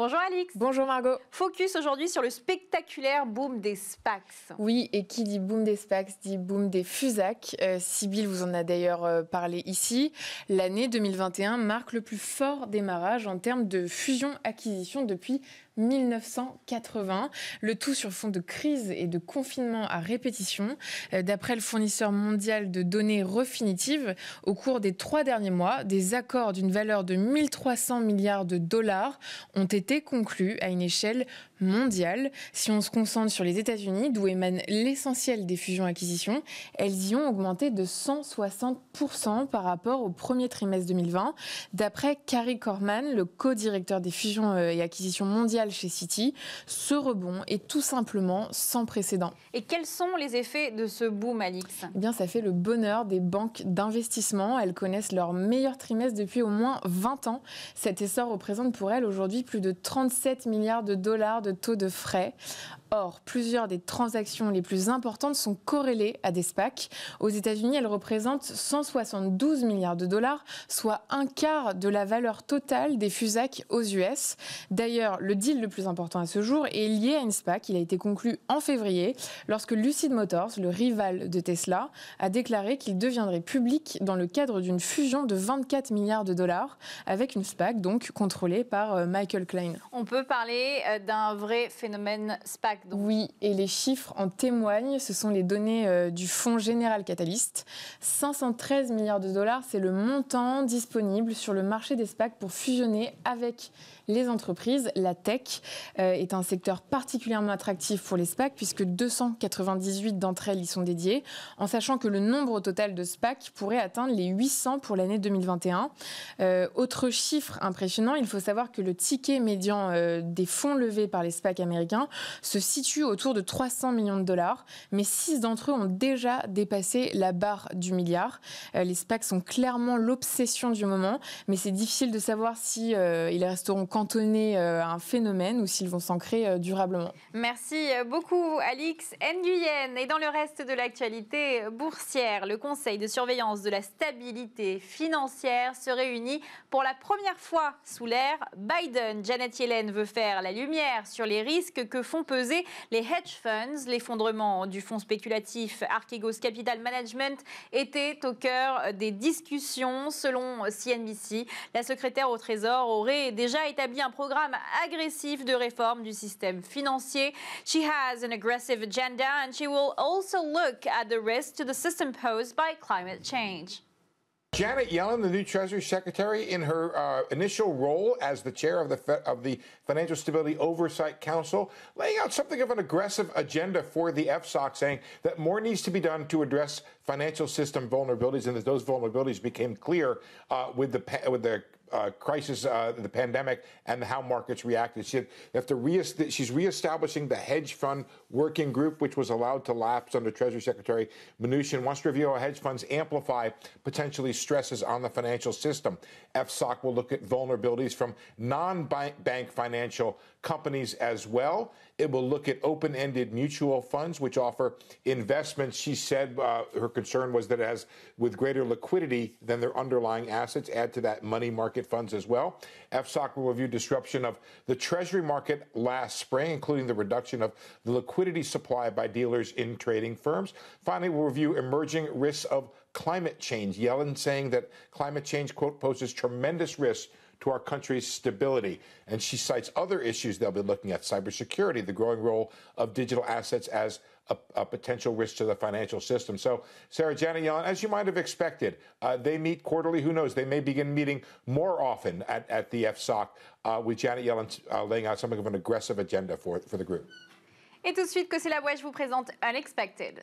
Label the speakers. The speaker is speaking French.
Speaker 1: Bonjour Alix.
Speaker 2: Bonjour Margot.
Speaker 1: Focus aujourd'hui sur le spectaculaire boom des SPACs.
Speaker 2: Oui, et qui dit boom des SPACs dit boom des FUSAC. Euh, Sibyl vous en a d'ailleurs euh, parlé ici. L'année 2021 marque le plus fort démarrage en termes de fusion-acquisition depuis 1980. Le tout sur fond de crise et de confinement à répétition. Euh, d'après le fournisseur mondial de données Refinitiv, au cours des trois derniers mois, des accords d'une valeur de 1300 milliards de dollars ont été conclus à une échelle mondiale. Si on se concentre sur les États-Unis, d'où émane l'essentiel des fusions-acquisitions, elles y ont augmenté de 160% par rapport au premier trimestre 2020. D'après Carrie Corman, le co-directeur des fusions euh, et acquisitions mondiales chez City, ce rebond est tout simplement sans précédent.
Speaker 1: Et quels sont les effets de ce boom, Alix?
Speaker 2: Eh bien, ça fait le bonheur des banques d'investissement. Elles connaissent leur meilleur trimestre depuis au moins 20 ans. Cet essor représente pour elles aujourd'hui plus de 37 milliards de dollars de taux de frais. Or, plusieurs des transactions les plus importantes sont corrélées à des SPAC. Aux États-Unis, elles représentent 172 milliards de dollars, soit un quart de la valeur totale des FUSAC aux US. D'ailleurs, le deal le plus important à ce jour est lié à une SPAC. Il a été conclu en février lorsque Lucid Motors, le rival de Tesla, a déclaré qu'il deviendrait public dans le cadre d'une fusion de 24 milliards de dollars avec une SPAC donc contrôlée par euh, Michael Klein.
Speaker 1: On peut parler euh, d'un vrai phénomène SPAC
Speaker 2: oui, et les chiffres en témoignent. Ce sont les données euh, du Fonds général Catalyst. 513 milliards de dollars, c'est le montant disponible sur le marché des SPAC pour fusionner avec les entreprises. La tech euh, est un secteur particulièrement attractif pour les SPAC puisque 298 d'entre elles y sont dédiées, en sachant que le nombre total de SPAC pourrait atteindre les 800 pour l'année 2021. Euh, autre chiffre impressionnant, il faut savoir que le ticket médian des fonds levés par les SPAC américains se situe autour de 300 millions de dollars, mais six d'entre eux ont déjà dépassé la barre du milliard. Euh, les SPAC sont clairement l'obsession du moment, mais c'est difficile de savoir si euh, ils resteront cantonnés euh, à un phénomène ou s'ils vont s'ancrer durablement.
Speaker 1: Merci beaucoup, Alix Nguyen. Et dans le reste de l'actualité boursière, le Conseil de surveillance de la stabilité financière se réunit pour la première fois sous l'ère Biden. Janet Yellen veut faire la lumière sur les risques que font peser les hedge funds. L'effondrement du fonds spéculatif Archegos Capital Management était au cœur des discussions. Selon CNBC, la secrétaire au Trésor aurait déjà établi un programme agressif de réforme du système financier. She has an aggressive agenda and she will also look at the risk to the system posed by climate change.
Speaker 3: Janet Yellen, the new Treasury Secretary, in her uh, initial role as the chair of the of the Financial Stability Oversight Council, laying out something of an aggressive agenda for the FSOC, saying that more needs to be done to address financial system vulnerabilities, and that those vulnerabilities became clear uh, with the with the uh, crisis, uh, the pandemic, and how markets reacted. She have to re- she's reestablishing the hedge fund working group, which was allowed to lapse under Treasury Secretary Mnuchin. Wants to review how hedge funds amplify potentially stresses on the financial system. FSOC will look at vulnerabilities from non-bank financial companies as well. It will look at open-ended mutual funds, which offer investments. She said uh, her concern was that it has with greater liquidity than their underlying assets. Add to that money market funds as well. FSOC will review disruption of the Treasury market last spring, including the reduction of the liquidity supply by dealers in trading firms. Finally, we'll review emerging risks of climate change. Yellen saying that climate change, quote, poses tremendous risks to our country's stability. And she cites other issues they'll be looking at cybersecurity, the growing role of digital assets as a, a, potential risk to the financial system. So, Sarah Janet Yellen, as you might have expected, uh, they meet quarterly. Who knows? They may begin meeting more often at, at the FSOC uh, with Janet Yellen uh, laying out something of an aggressive agenda for, for the group.
Speaker 1: Et tout de suite, que c'est la je vous présente Unexpected.